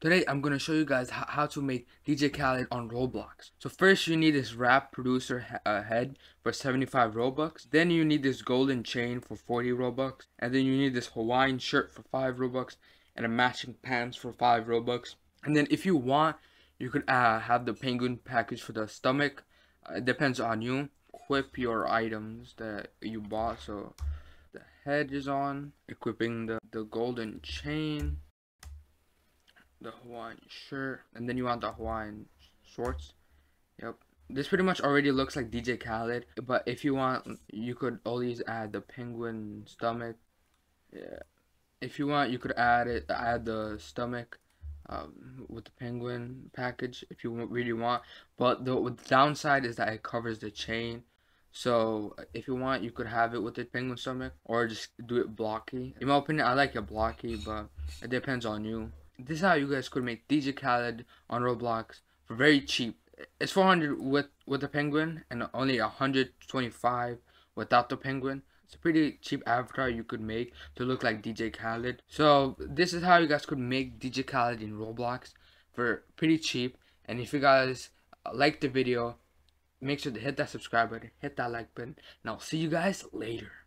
Today I'm going to show you guys how to make DJ Khaled on Roblox. So first you need this rap producer uh, head for 75 Robux. Then you need this golden chain for 40 Robux. And then you need this Hawaiian shirt for 5 Robux. And a matching pants for 5 Robux. And then if you want, you could uh, have the penguin package for the stomach. Uh, it depends on you. Equip your items that you bought. So the head is on. Equipping the, the golden chain the Hawaiian shirt, and then you want the Hawaiian shorts. Yep. This pretty much already looks like DJ Khaled, but if you want, you could always add the penguin stomach. Yeah. If you want, you could add it, add the stomach um, with the penguin package if you really want. But the, the downside is that it covers the chain. So if you want, you could have it with the penguin stomach or just do it blocky. In my opinion, I like it blocky, but it depends on you. This is how you guys could make DJ Khaled on Roblox for very cheap. It's 400 with with the penguin and only 125 without the penguin. It's a pretty cheap avatar you could make to look like DJ Khaled. So this is how you guys could make DJ Khaled in Roblox for pretty cheap. And if you guys like the video, make sure to hit that subscribe button, hit that like button, and I'll see you guys later.